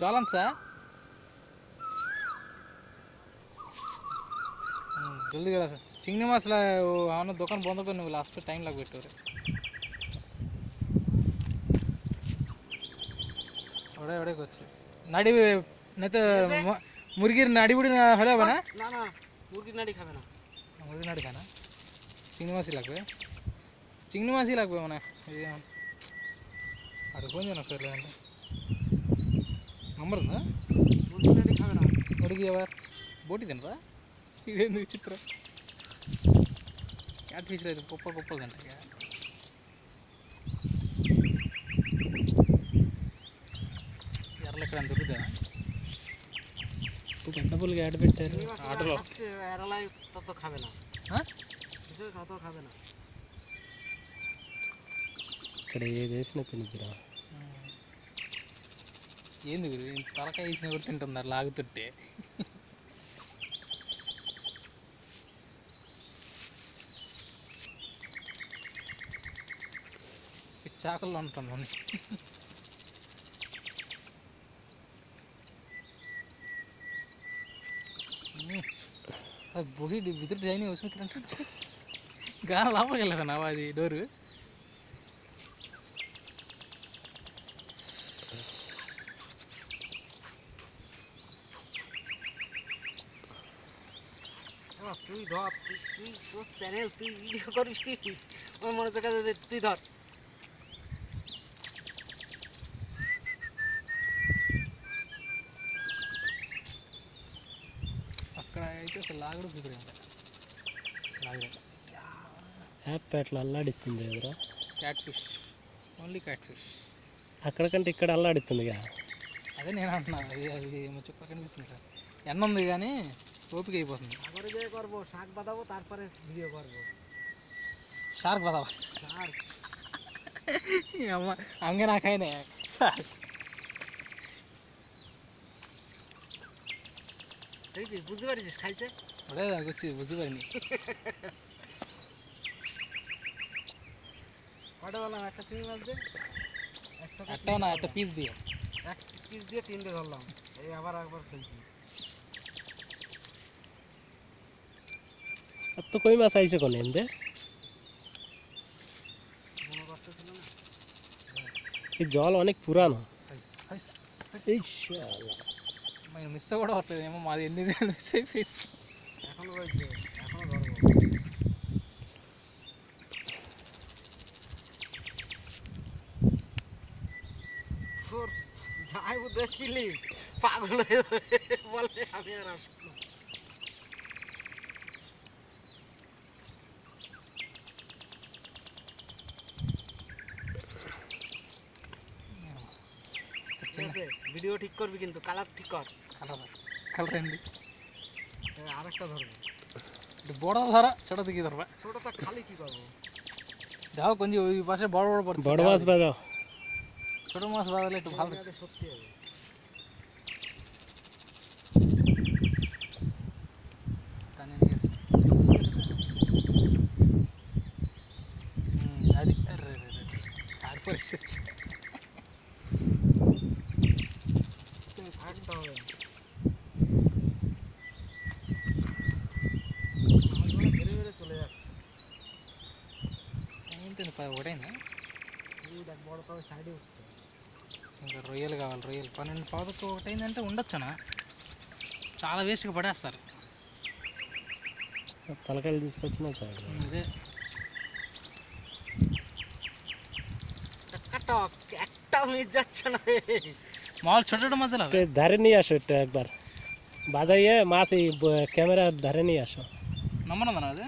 জ্বলানসা জলদি করে আসো চিংড়ি মাছ লা- ও আমার দোকান বন্ধ করে নেবো আসতে টাইম লাগবে একটু ওরে ওড়ে ওড়ে করছে নাড়ি না তো ম- মুরগির নাড়ি বুড়ি না হলে হবে না না না মুরগির নাড়ি খাবে না মুরগির নাড়ি খায় না চিংড়ি মাছই লাগবে চিংড়ি মাছই লাগবে মানে এই যেমন আর কোন জন আসলে అమ్మరదా ఒడిగి బోటి తినరా ఇదేంది చిత్రం క్యాట్ ఫిష్ లేదు గొప్ప గొప్ప గంట ఎర్రలు ఎక్కడ దొరుకుతా గంట పుల్గా యాడ్ పెట్టారు? ఆటలో. ఇక్కడ ఏ వేసినా తినిపిరా ఏంది తలకాయ వేసినా కూడా తింటున్నారు లాగుతుంటే. చాకల్లో ఉంటున్నాను బుడి బుగి బిదిరి డ్రైనింగ్ వచ్చిన గాలి లోపలికి వెళ్ళదు నావా అది డోరు? তুই ধর তুই তুই তোর চ্যানেল তুই ভিডিও করিস ওই মনে হচ্ছে কাছে যে তুই ধর అక్కడ అయితే అసలు లాగడం కుదిరింది లాగడం యాప్ అట్లా అల్లాడిస్తుంది ఎదురా catfish only catfish అక్కడికంటే ఇక్కడ అల్లాడుతుందిగా అదే నేను అంటున్నా అది అది ఏమో చుక్క కనిపిస్తుంది సార్ ఎన్న ఉంది కానీ শাক বাঁধাবো তারপরে ভিডিও বাঁধাবো? আমার না খাই না। বুঝতে পারিস খাইছে? ওরে করছি বুঝতে পারিনি। কটা বললাম একটা চিংড়ি মাছ দে একটা না একটা পিস দিয়ে। এক পিস দিয়ে তিনটে ধরলাম। এই আবার একবার খেলছি। আর তো কই মাছ আইছে কোনে এমদে এই জল অনেক পুরানো। এই শালা মানে মিস করে পাগল হয়ে বলে আমি আর আসব ভিডিও ঠিক করবি কিন্তু কালার ঠিক কর কালার আর একটা ধরবে। বড় ধরা ছোট দিকে ধরবে। ছোটটা খালি কি করব? যাও কঞ্জি ওই পাশে বড় বড় বড় বড় মাছ বাজাও ছোট মাছ বাজালে একটু ভালো। সত্যি হবে। ఒకటేనా ఇంకా రొయ్యలు కావాలి రొయ్యలు. పన్నెండు పావుకు ఒకటైందంటే ఉండొచ్చనా? చాలా వేస్ట్గా పడేస్తారు. తలకాయలు తీసుకొచ్చినా అదే माल చుట్టడం మధ్యలో ధరణి लगे धरे नहीं आशो కెమెరా ధరణి बाजाइए माँ అది?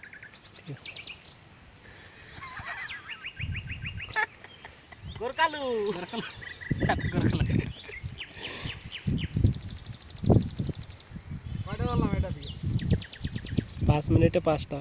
గొరకలు. గొరకలు. గొరకలు. पाच मिनिटे पाचटा